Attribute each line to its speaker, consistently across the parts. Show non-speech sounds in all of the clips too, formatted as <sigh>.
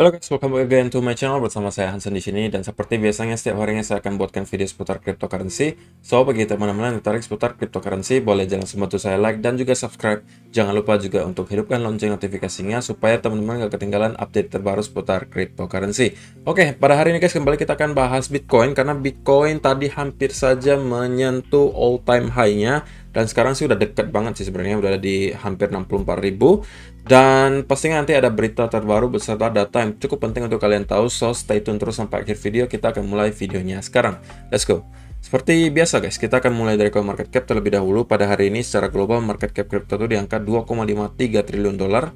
Speaker 1: Halo guys, welcome back again to my channel bersama saya Hansen di sini dan seperti biasanya setiap harinya saya akan buatkan video seputar cryptocurrency. So bagi teman-teman yang tertarik seputar cryptocurrency, boleh jangan bantu saya like dan juga subscribe. Jangan lupa juga untuk hidupkan lonceng notifikasinya supaya teman-teman gak ketinggalan update terbaru seputar cryptocurrency. Oke, pada hari ini guys kembali kita akan bahas Bitcoin karena Bitcoin tadi hampir saja menyentuh all time high-nya dan sekarang sih udah deket banget sih sebenarnya udah di hampir 64.000 dan pastinya nanti ada berita terbaru beserta data yang cukup penting untuk kalian tahu so stay tune terus sampai akhir video kita akan mulai videonya sekarang let's go seperti biasa guys, kita akan mulai dari coin market cap terlebih dahulu. Pada hari ini secara global market cap crypto itu di angka 2,53 triliun dolar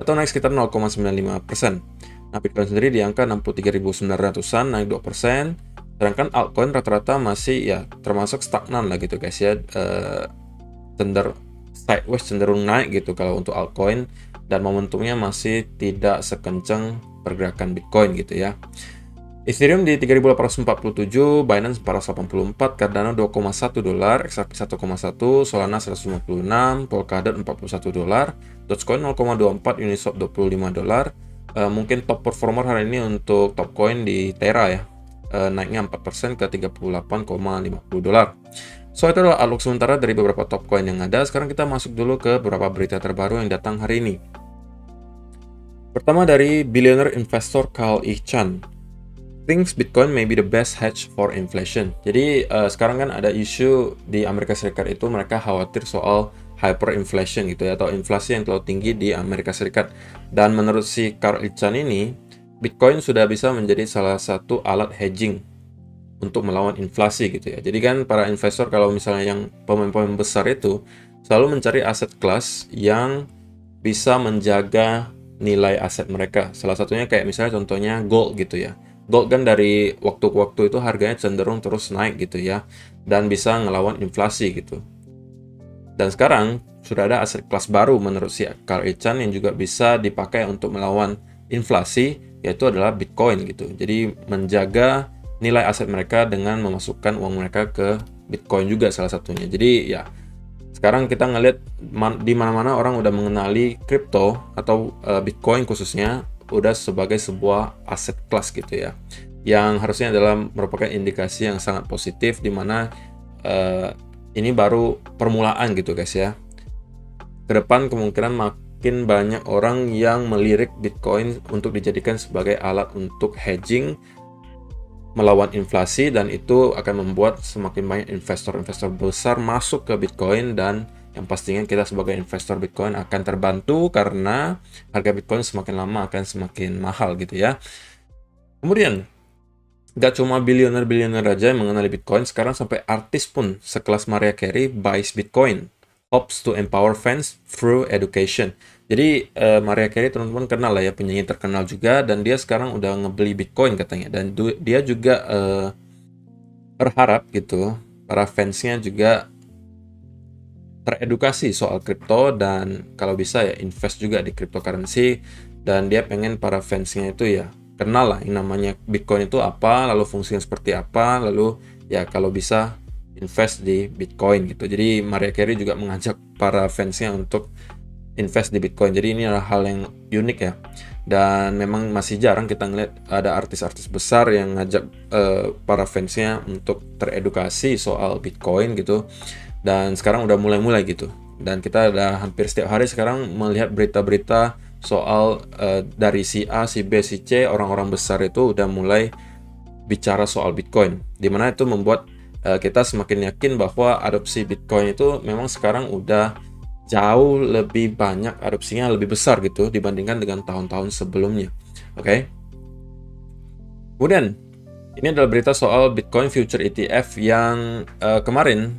Speaker 1: atau naik sekitar 0,95 persen. Nah, Bitcoin sendiri di angka 63.900-an, naik 2 persen. Sedangkan altcoin rata-rata masih ya termasuk stagnan lah gitu guys ya. Uh, cenderung sideways cenderung naik gitu kalau untuk altcoin dan momentumnya masih tidak sekencang pergerakan Bitcoin gitu ya. Ethereum di 3847, Binance 484, Cardano 2,1 dolar, XRP 1,1, Solana 156, Polkadot 41 dolar, Dogecoin 0,24, Uniswap 25 dolar. Uh, mungkin top performer hari ini untuk top coin di Terra ya uh, naiknya 4% ke 38,50 dolar. So itu adalah outlook sementara dari beberapa top coin yang ada. Sekarang kita masuk dulu ke beberapa berita terbaru yang datang hari ini. Pertama dari billionaire investor Carl E. Chan. Thinks Bitcoin may be the best hedge for inflation. Jadi uh, sekarang kan ada isu di Amerika Serikat itu mereka khawatir soal hyperinflation gitu ya atau inflasi yang terlalu tinggi di Amerika Serikat. Dan menurut si Carl E. Chan ini, Bitcoin sudah bisa menjadi salah satu alat hedging untuk melawan inflasi gitu ya. Jadi kan para investor kalau misalnya yang pemain-pemain besar itu selalu mencari aset kelas yang bisa menjaga nilai aset mereka. Salah satunya kayak misalnya contohnya gold gitu ya. Gold kan dari waktu ke waktu itu harganya cenderung terus naik gitu ya dan bisa ngelawan inflasi gitu. Dan sekarang sudah ada aset kelas baru menurut si Carl Icahn yang juga bisa dipakai untuk melawan inflasi yaitu adalah Bitcoin gitu. Jadi menjaga nilai aset mereka dengan memasukkan uang mereka ke Bitcoin juga salah satunya. Jadi ya sekarang kita ngelihat di mana-mana orang udah mengenali kripto atau uh, Bitcoin khususnya udah sebagai sebuah aset kelas gitu ya. Yang harusnya adalah merupakan indikasi yang sangat positif di mana uh, ini baru permulaan gitu guys ya. Ke depan kemungkinan makin banyak orang yang melirik Bitcoin untuk dijadikan sebagai alat untuk hedging melawan inflasi dan itu akan membuat semakin banyak investor-investor besar masuk ke Bitcoin dan yang pastinya kita sebagai investor Bitcoin akan terbantu karena harga Bitcoin semakin lama akan semakin mahal gitu ya. Kemudian gak cuma bilioner-bilioner aja yang mengenali Bitcoin, sekarang sampai artis pun sekelas Mariah Carey buys Bitcoin hopes to empower fans through education. Jadi uh, Mariah Carey teman-teman kenal lah ya penyanyi terkenal juga dan dia sekarang udah ngebeli Bitcoin katanya dan dia juga uh, berharap gitu para fansnya juga teredukasi soal kripto dan kalau bisa ya invest juga di cryptocurrency dan dia pengen para fansnya itu ya kenal lah yang namanya Bitcoin itu apa lalu fungsinya seperti apa lalu ya kalau bisa invest di Bitcoin gitu. Jadi Maria Carey juga mengajak para fansnya untuk invest di Bitcoin. Jadi ini adalah hal yang unik ya. Dan memang masih jarang kita ngeliat ada artis-artis besar yang ngajak uh, para fansnya untuk teredukasi soal Bitcoin gitu. Dan sekarang udah mulai-mulai gitu. Dan kita udah hampir setiap hari sekarang melihat berita-berita soal uh, dari si A, si B, si C, orang-orang besar itu udah mulai bicara soal Bitcoin. Di mana itu membuat uh, kita semakin yakin bahwa adopsi Bitcoin itu memang sekarang udah jauh lebih banyak adopsinya lebih besar gitu dibandingkan dengan tahun-tahun sebelumnya. Oke. Okay? Kemudian ini adalah berita soal Bitcoin Future ETF yang uh, kemarin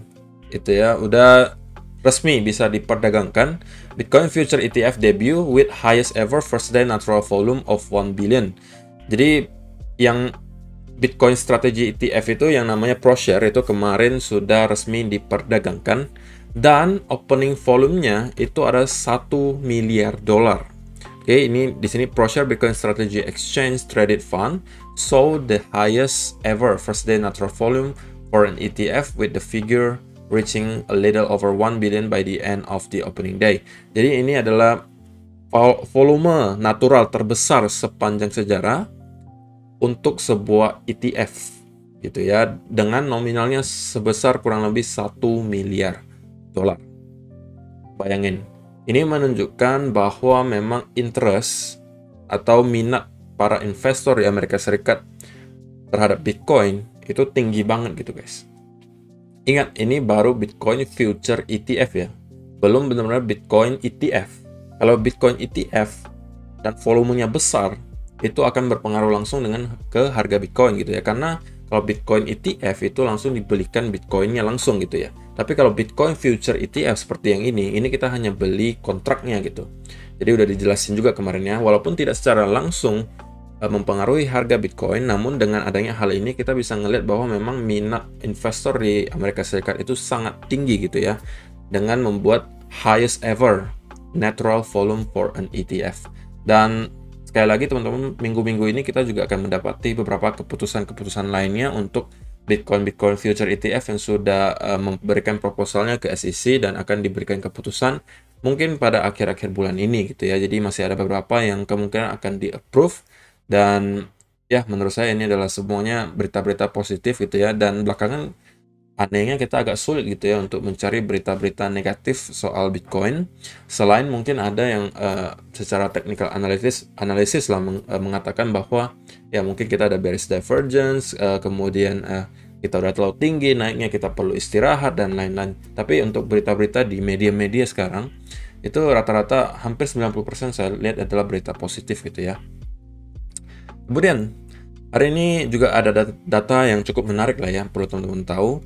Speaker 1: itu ya udah resmi bisa diperdagangkan. Bitcoin Future ETF debut with highest ever first day natural volume of 1 billion. Jadi yang Bitcoin strategi ETF itu yang namanya ProShare itu kemarin sudah resmi diperdagangkan dan opening volumenya itu ada 1 miliar dolar. Oke, ini di sini ProShare Bitcoin Strategy Exchange Traded Fund saw the highest ever first day natural volume for an ETF with the figure reaching a little over 1 billion by the end of the opening day. Jadi ini adalah volume natural terbesar sepanjang sejarah untuk sebuah ETF gitu ya dengan nominalnya sebesar kurang lebih 1 miliar dolar. Bayangin, ini menunjukkan bahwa memang interest atau minat para investor di Amerika Serikat terhadap Bitcoin itu tinggi banget gitu guys. Ingat, ini baru Bitcoin Future ETF ya. Belum benar-benar Bitcoin ETF. Kalau Bitcoin ETF dan volumenya besar, itu akan berpengaruh langsung dengan ke harga Bitcoin gitu ya. Karena kalau Bitcoin ETF itu langsung dibelikan Bitcoinnya langsung gitu ya. Tapi kalau Bitcoin Future ETF seperti yang ini, ini kita hanya beli kontraknya gitu. Jadi udah dijelasin juga kemarin ya, walaupun tidak secara langsung Eh, mempengaruhi harga Bitcoin. Namun dengan adanya hal ini kita bisa ngelihat bahwa memang minat investor di Amerika Serikat itu sangat tinggi gitu ya. Dengan membuat highest ever natural volume for an ETF. Dan sekali lagi teman-teman, minggu-minggu ini kita juga akan mendapati beberapa keputusan-keputusan lainnya untuk Bitcoin Bitcoin Future ETF yang sudah uh, memberikan proposalnya ke SEC dan akan diberikan keputusan mungkin pada akhir-akhir bulan ini gitu ya. Jadi masih ada beberapa yang kemungkinan akan di-approve dan ya menurut saya ini adalah semuanya berita-berita positif gitu ya. Dan belakangan anehnya kita agak sulit gitu ya untuk mencari berita-berita negatif soal Bitcoin. Selain mungkin ada yang uh, secara technical analysis analisis lah meng, uh, mengatakan bahwa ya mungkin kita ada bearish divergence, uh, kemudian uh, kita udah terlalu tinggi naiknya kita perlu istirahat dan lain-lain. Tapi untuk berita-berita di media-media sekarang itu rata-rata hampir 90% saya lihat adalah berita positif gitu ya. Kemudian, hari ini juga ada data yang cukup menarik lah ya, perlu teman-teman tahu.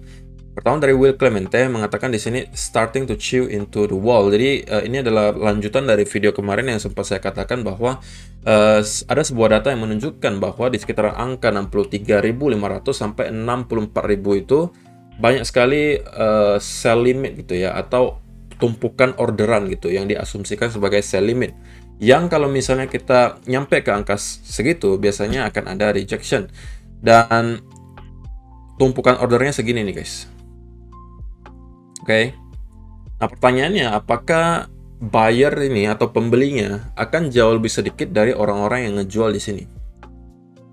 Speaker 1: Pertama dari Will Clemente mengatakan di sini starting to chew into the wall. Jadi uh, ini adalah lanjutan dari video kemarin yang sempat saya katakan bahwa uh, ada sebuah data yang menunjukkan bahwa di sekitar angka 63.500 sampai 64.000 itu banyak sekali uh, sell limit gitu ya atau tumpukan orderan gitu yang diasumsikan sebagai sell limit. Yang kalau misalnya kita nyampe ke angka segitu biasanya akan ada rejection. Dan tumpukan ordernya segini nih guys oke okay. nah pertanyaannya apakah buyer ini atau pembelinya akan jauh lebih sedikit dari orang-orang yang ngejual di sini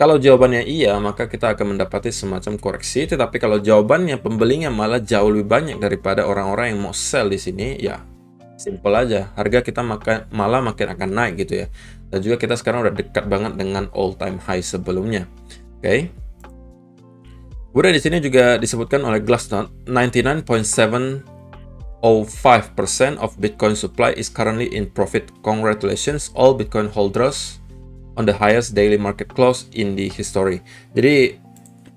Speaker 1: kalau jawabannya iya, maka kita akan mendapati semacam koreksi. Tetapi kalau jawabannya pembelinya malah jauh lebih banyak daripada orang-orang yang mau sell di sini, ya Simple aja, harga kita maka, malah makin akan naik gitu ya. Dan juga kita sekarang udah dekat banget dengan all time high sebelumnya. Oke. Okay? Kemudian di sini juga disebutkan oleh Glassnode 99.705% of Bitcoin supply is currently in profit. Congratulations all Bitcoin holders on the highest daily market close in the history. Jadi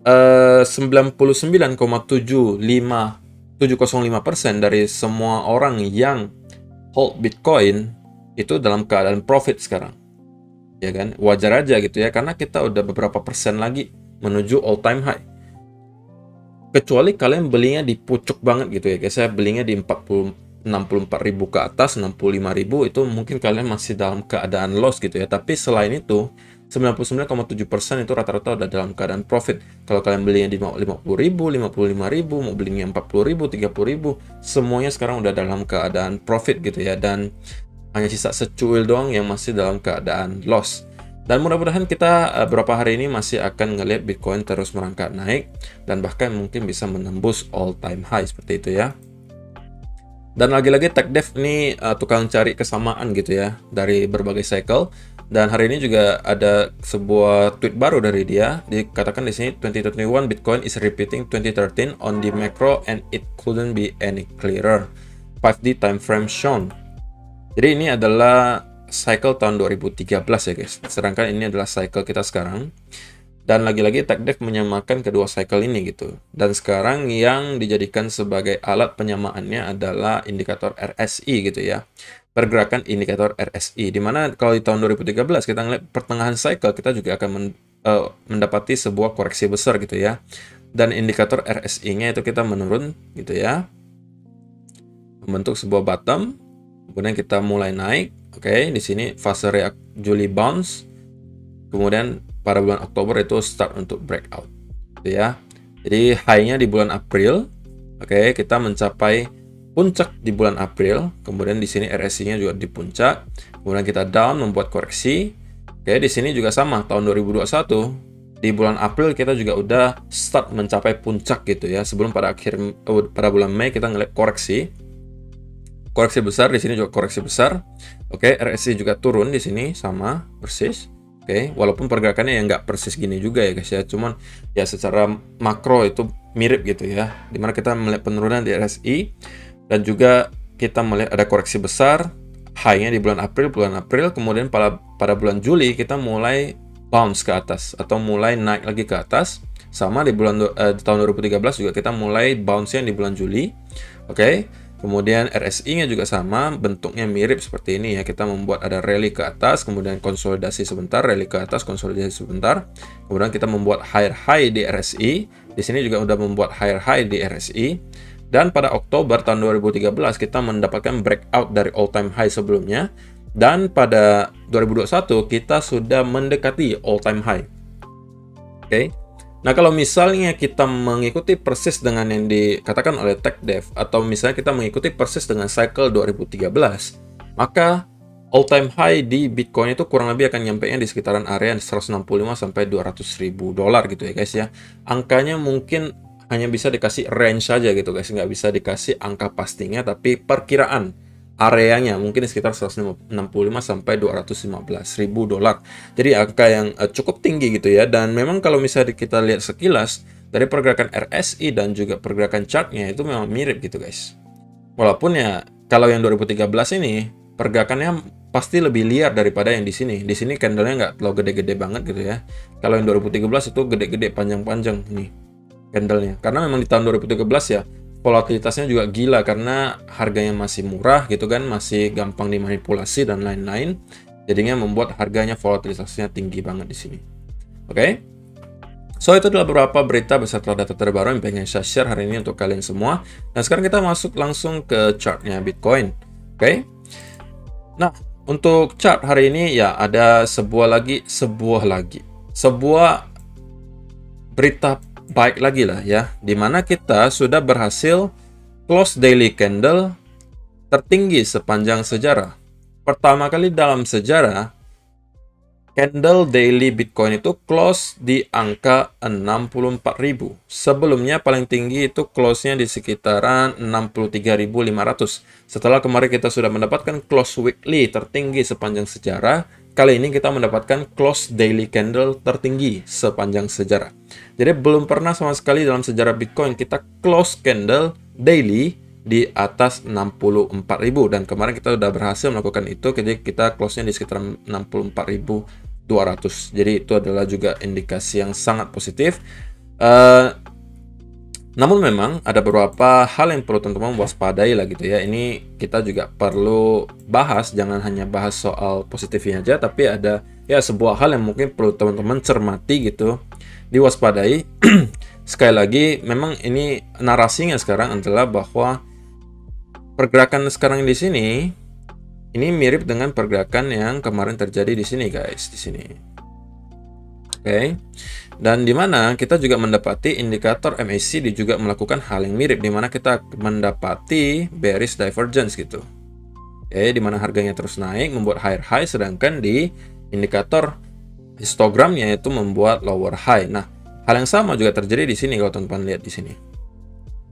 Speaker 1: uh, 99,705 705% dari semua orang yang hold Bitcoin itu dalam keadaan profit sekarang. Ya kan? Wajar aja gitu ya karena kita udah beberapa persen lagi menuju all time high. Kecuali kalian belinya di pucuk banget gitu ya. Kayak saya belinya di 40 64 ribu ke atas, 65 ribu itu mungkin kalian masih dalam keadaan loss gitu ya. Tapi selain itu, 99,7% itu rata-rata udah dalam keadaan profit. Kalau kalian belinya di 50 ribu, 55 ribu, mau belinya 40 ribu, 30 ribu, semuanya sekarang udah dalam keadaan profit gitu ya. Dan hanya sisa secuil doang yang masih dalam keadaan loss. Dan mudah-mudahan kita uh, beberapa hari ini masih akan ngelihat Bitcoin terus merangkak naik dan bahkan mungkin bisa menembus all time high seperti itu ya. Dan lagi-lagi TechDev ini uh, tukang cari kesamaan gitu ya dari berbagai cycle dan hari ini juga ada sebuah tweet baru dari dia. Dikatakan di sini 2021 Bitcoin is repeating 2013 on the macro and it couldn't be any clearer. 5D time frame shown. Jadi ini adalah cycle tahun 2013 ya guys. Sedangkan ini adalah cycle kita sekarang. Dan lagi-lagi TechDev menyamakan kedua cycle ini gitu. Dan sekarang yang dijadikan sebagai alat penyamaannya adalah indikator RSI gitu ya pergerakan indikator RSI. Di mana kalau di tahun 2013 kita ngeliat pertengahan cycle kita juga akan men, uh, mendapati sebuah koreksi besar gitu ya. Dan indikator RSI-nya itu kita menurun gitu ya. Membentuk sebuah bottom. Kemudian kita mulai naik. Oke, okay, di sini fase react Juli bounce. Kemudian pada bulan Oktober itu start untuk breakout. Gitu ya. Jadi high-nya di bulan April. Oke, okay, kita mencapai puncak di bulan April, kemudian di sini RSI-nya juga di puncak. Kemudian kita down membuat koreksi. Oke, di sini juga sama tahun 2021 di bulan April kita juga udah start mencapai puncak gitu ya. Sebelum pada akhir oh, pada bulan Mei kita ngeliat koreksi. Koreksi besar di sini juga koreksi besar. Oke, RSI juga turun di sini sama persis. Oke, walaupun pergerakannya yang nggak persis gini juga ya guys ya, cuman ya secara makro itu mirip gitu ya. Di mana kita melihat penurunan di RSI dan juga kita melihat ada koreksi besar, high-nya di bulan April, bulan April, kemudian pada pada bulan Juli kita mulai bounce ke atas atau mulai naik lagi ke atas. Sama di bulan uh, di tahun 2013 juga kita mulai bounce-nya di bulan Juli. Oke. Kemudian RSI-nya juga sama, bentuknya mirip seperti ini ya. Kita membuat ada rally ke atas, kemudian konsolidasi sebentar, rally ke atas, konsolidasi sebentar. Kemudian kita membuat higher high di RSI. Di sini juga udah membuat higher high di RSI. Dan pada Oktober tahun 2013 kita mendapatkan breakout dari all time high sebelumnya. Dan pada 2021 kita sudah mendekati all time high. Oke. Okay? Nah, kalau misalnya kita mengikuti persis dengan yang dikatakan oleh Tech Dev atau misalnya kita mengikuti persis dengan cycle 2013, maka all time high di Bitcoin itu kurang lebih akan nyampe di sekitaran area 165 sampai 200 ribu dolar gitu ya guys ya. Angkanya mungkin hanya bisa dikasih range saja gitu guys, nggak bisa dikasih angka pastinya tapi perkiraan areanya mungkin sekitar 165 sampai 215 ribu dolar. Jadi angka yang uh, cukup tinggi gitu ya. Dan memang kalau misalnya kita lihat sekilas dari pergerakan RSI dan juga pergerakan chartnya itu memang mirip gitu guys. Walaupun ya kalau yang 2013 ini pergerakannya pasti lebih liar daripada yang di sini. Di sini candlenya nggak terlalu gede-gede banget gitu ya. Kalau yang 2013 itu gede-gede panjang-panjang nih candlenya. Karena memang di tahun 2013 ya volatilitasnya juga gila karena harganya masih murah gitu kan, masih gampang dimanipulasi dan lain-lain. Jadinya membuat harganya volatilitasnya tinggi banget di sini. Oke. Okay? So, itu adalah beberapa berita beserta data terbaru yang pengen saya share hari ini untuk kalian semua. Dan sekarang kita masuk langsung ke chartnya Bitcoin. Oke. Okay? Nah, untuk chart hari ini ya ada sebuah lagi, sebuah lagi. Sebuah berita baik lagi lah ya, di mana kita sudah berhasil close daily candle tertinggi sepanjang sejarah. Pertama kali dalam sejarah, candle daily Bitcoin itu close di angka 64.000. Sebelumnya paling tinggi itu close-nya di sekitaran 63.500. Setelah kemarin kita sudah mendapatkan close weekly tertinggi sepanjang sejarah, Kali ini kita mendapatkan close daily candle tertinggi sepanjang sejarah. Jadi belum pernah sama sekali dalam sejarah Bitcoin kita close candle daily di atas 64.000 dan kemarin kita sudah berhasil melakukan itu jadi kita close-nya di sekitar 64.200. Jadi itu adalah juga indikasi yang sangat positif. Uh, namun memang ada beberapa hal yang perlu teman-teman waspadai lah gitu ya. Ini kita juga perlu bahas, jangan hanya bahas soal positifnya aja, tapi ada ya sebuah hal yang mungkin perlu teman-teman cermati gitu, diwaspadai. <clears throat> Sekali lagi, memang ini narasinya sekarang adalah bahwa pergerakan sekarang di sini ini mirip dengan pergerakan yang kemarin terjadi di sini guys, di sini. Oke. Okay. Dan di mana kita juga mendapati indikator MACD juga melakukan hal yang mirip di mana kita mendapati bearish divergence gitu. Oke, di mana harganya terus naik membuat higher high sedangkan di indikator histogramnya itu membuat lower high. Nah, hal yang sama juga terjadi di sini kalau teman-teman lihat di sini.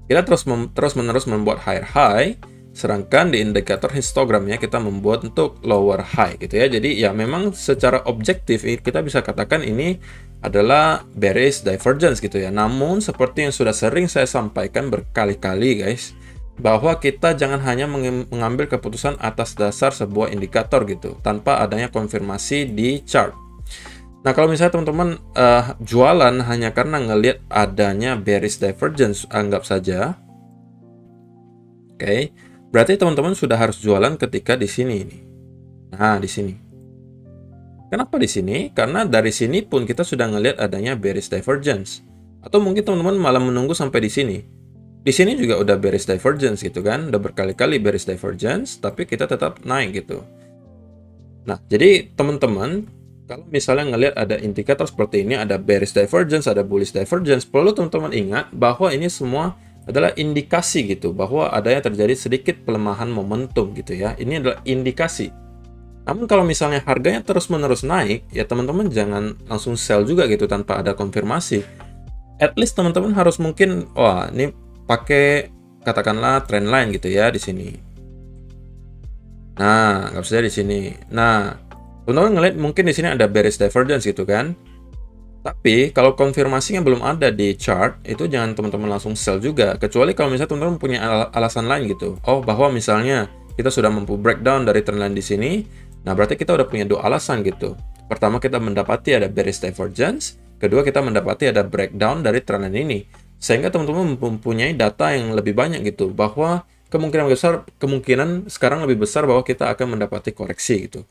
Speaker 1: Kita terus terus menerus membuat higher high Sedangkan di indikator histogramnya kita membuat untuk lower high gitu ya. Jadi ya memang secara objektif kita bisa katakan ini adalah bearish divergence gitu ya. Namun seperti yang sudah sering saya sampaikan berkali-kali guys, bahwa kita jangan hanya mengambil keputusan atas dasar sebuah indikator gitu tanpa adanya konfirmasi di chart. Nah, kalau misalnya teman-teman uh, jualan hanya karena ngelihat adanya bearish divergence, anggap saja. Oke. Okay Berarti teman-teman sudah harus jualan ketika di sini ini. Nah, di sini. Kenapa di sini? Karena dari sini pun kita sudah ngelihat adanya bearish divergence. Atau mungkin teman-teman malah menunggu sampai di sini. Di sini juga udah bearish divergence gitu kan, udah berkali-kali bearish divergence, tapi kita tetap naik gitu. Nah, jadi teman-teman, kalau misalnya ngelihat ada indikator seperti ini, ada bearish divergence, ada bullish divergence, perlu teman-teman ingat bahwa ini semua adalah indikasi gitu bahwa adanya terjadi sedikit pelemahan momentum gitu ya. Ini adalah indikasi. Namun kalau misalnya harganya terus-menerus naik, ya teman-teman jangan langsung sell juga gitu tanpa ada konfirmasi. At least teman-teman harus mungkin, wah ini pakai katakanlah trend line gitu ya di sini. Nah, nggak usah di sini. Nah, teman-teman ngeliat mungkin di sini ada bearish divergence gitu kan. Tapi kalau konfirmasinya belum ada di chart, itu jangan teman-teman langsung sell juga. Kecuali kalau misalnya teman-teman punya al alasan lain gitu. Oh, bahwa misalnya kita sudah mampu breakdown dari trendline di sini. Nah, berarti kita udah punya dua alasan gitu. Pertama, kita mendapati ada bearish divergence. Kedua, kita mendapati ada breakdown dari trendline ini. Sehingga teman-teman mempunyai data yang lebih banyak gitu. Bahwa kemungkinan besar, kemungkinan sekarang lebih besar bahwa kita akan mendapati koreksi gitu.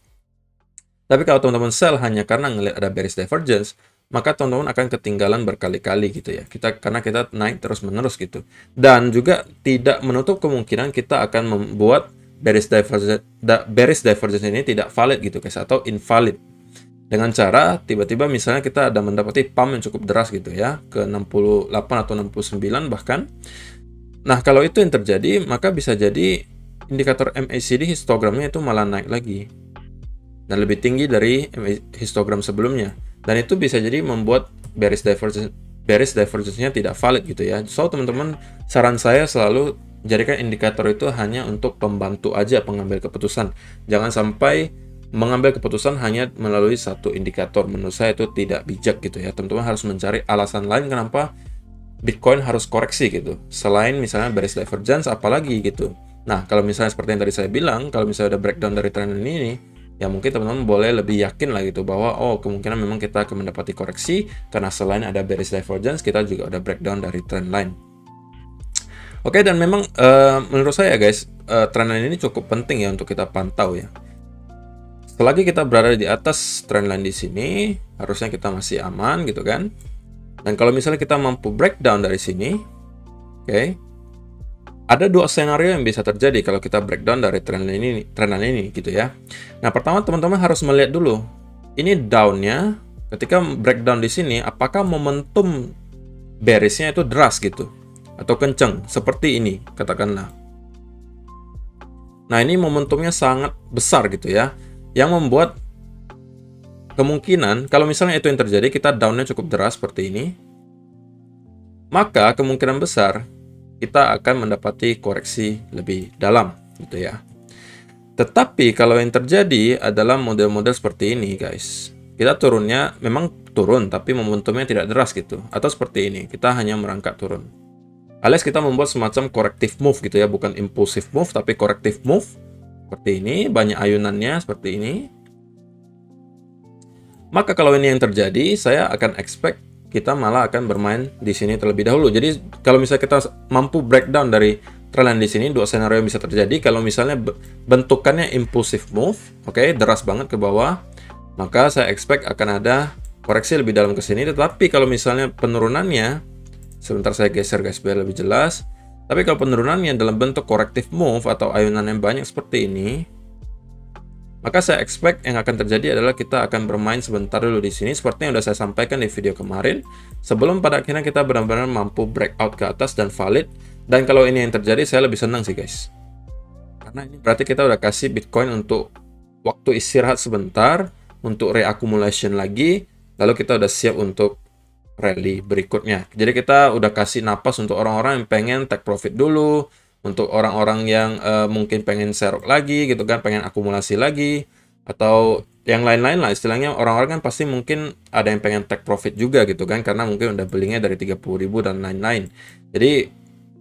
Speaker 1: Tapi kalau teman-teman sell hanya karena ngelihat ada bearish divergence, maka teman-teman akan ketinggalan berkali-kali gitu ya. Kita karena kita naik terus-menerus gitu. Dan juga tidak menutup kemungkinan kita akan membuat bearish divergence, bearish divergence ini tidak valid gitu guys atau invalid. Dengan cara tiba-tiba misalnya kita ada mendapati pump yang cukup deras gitu ya ke 68 atau 69 bahkan. Nah, kalau itu yang terjadi maka bisa jadi indikator MACD histogramnya itu malah naik lagi. Dan lebih tinggi dari histogram sebelumnya dan itu bisa jadi membuat bearish divergence bearish divergence-nya tidak valid gitu ya. So teman-teman, saran saya selalu jadikan indikator itu hanya untuk pembantu aja pengambil keputusan. Jangan sampai mengambil keputusan hanya melalui satu indikator. Menurut saya itu tidak bijak gitu ya. Teman-teman harus mencari alasan lain kenapa Bitcoin harus koreksi gitu. Selain misalnya bearish divergence apalagi gitu. Nah, kalau misalnya seperti yang tadi saya bilang, kalau misalnya ada breakdown dari tren ini, ya mungkin teman-teman boleh lebih yakin lah gitu bahwa oh kemungkinan memang kita akan mendapati koreksi karena selain ada bearish divergence kita juga ada breakdown dari trend line. Oke dan memang uh, menurut saya guys uh, trend line ini cukup penting ya untuk kita pantau ya. Selagi kita berada di atas trend line di sini harusnya kita masih aman gitu kan. Dan kalau misalnya kita mampu breakdown dari sini, oke, okay, ada dua skenario yang bisa terjadi kalau kita breakdown dari tren ini, trenan ini gitu ya. Nah, pertama teman-teman harus melihat dulu, ini downnya ketika breakdown di sini, apakah momentum bearishnya itu deras gitu, atau kenceng seperti ini, katakanlah. Nah, ini momentumnya sangat besar gitu ya, yang membuat kemungkinan kalau misalnya itu yang terjadi, kita downnya cukup deras seperti ini, maka kemungkinan besar kita akan mendapati koreksi lebih dalam gitu ya. Tetapi kalau yang terjadi adalah model-model seperti ini guys. Kita turunnya memang turun tapi momentumnya tidak deras gitu. Atau seperti ini, kita hanya merangkak turun. Alias kita membuat semacam corrective move gitu ya, bukan impulsive move tapi corrective move. Seperti ini, banyak ayunannya seperti ini. Maka kalau ini yang terjadi, saya akan expect kita malah akan bermain di sini terlebih dahulu. Jadi kalau misalnya kita mampu breakdown dari trendline di sini, dua skenario yang bisa terjadi. Kalau misalnya bentukannya impulsive move, oke, okay, deras banget ke bawah, maka saya expect akan ada koreksi lebih dalam ke sini. Tetapi kalau misalnya penurunannya, sebentar saya geser guys biar lebih jelas. Tapi kalau penurunannya dalam bentuk corrective move atau ayunan yang banyak seperti ini, maka saya expect yang akan terjadi adalah kita akan bermain sebentar dulu di sini. Seperti yang sudah saya sampaikan di video kemarin sebelum pada akhirnya kita benar-benar mampu breakout ke atas dan valid. Dan kalau ini yang terjadi saya lebih senang sih guys. Karena ini berarti kita udah kasih Bitcoin untuk waktu istirahat sebentar untuk reaccumulation lagi lalu kita udah siap untuk rally berikutnya jadi kita udah kasih napas untuk orang-orang yang pengen take profit dulu untuk orang-orang yang uh, mungkin pengen serok lagi gitu kan, pengen akumulasi lagi atau yang lain-lain lah istilahnya orang-orang kan pasti mungkin ada yang pengen take profit juga gitu kan karena mungkin udah belinya dari 30.000 dan lain-lain. Jadi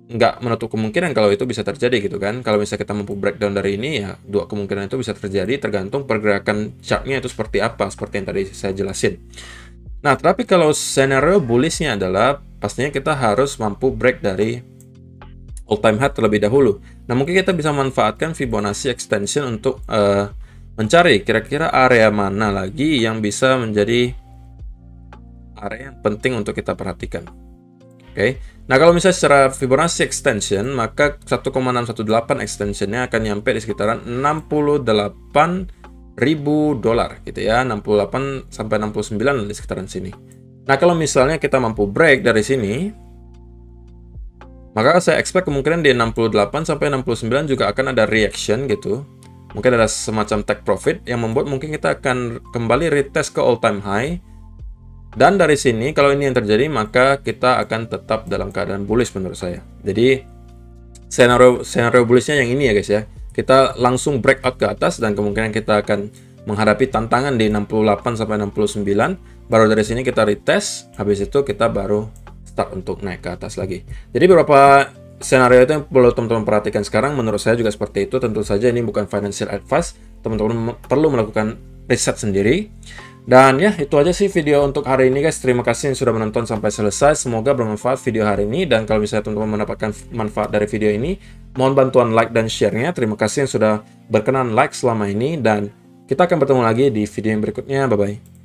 Speaker 1: nggak menutup kemungkinan kalau itu bisa terjadi gitu kan. Kalau misalnya kita mampu breakdown dari ini ya dua kemungkinan itu bisa terjadi tergantung pergerakan chartnya itu seperti apa seperti yang tadi saya jelasin. Nah, tapi kalau scenario bullishnya adalah pastinya kita harus mampu break dari all time high terlebih dahulu. Nah, mungkin kita bisa manfaatkan Fibonacci extension untuk uh, mencari kira-kira area mana lagi yang bisa menjadi area yang penting untuk kita perhatikan. Oke. Okay. Nah, kalau misalnya secara Fibonacci extension, maka 1,618 extensionnya akan nyampe di sekitaran 68 ribu dolar gitu ya 68 sampai 69 di sekitaran sini. Nah kalau misalnya kita mampu break dari sini maka saya expect kemungkinan di 68 sampai 69 juga akan ada reaction gitu. mungkin ada semacam take profit yang membuat mungkin kita akan kembali retest ke all time high. Dan dari sini kalau ini yang terjadi maka kita akan tetap dalam keadaan bullish menurut saya. Jadi scenario scenario bullishnya yang ini ya guys ya kita langsung breakout ke atas dan kemungkinan kita akan menghadapi tantangan di 68 sampai 69 baru dari sini kita retest habis itu kita baru start untuk naik ke atas lagi. Jadi beberapa scenario itu yang perlu teman-teman perhatikan sekarang menurut saya juga seperti itu. Tentu saja ini bukan financial advice. Teman-teman perlu melakukan riset sendiri dan ya, itu aja sih video untuk hari ini guys. Terima kasih yang sudah menonton sampai selesai. Semoga bermanfaat video hari ini. Dan kalau misalnya teman-teman mendapatkan manfaat dari video ini, mohon bantuan like dan share-nya. Terima kasih yang sudah berkenan like selama ini. Dan kita akan bertemu lagi di video yang berikutnya. Bye-bye.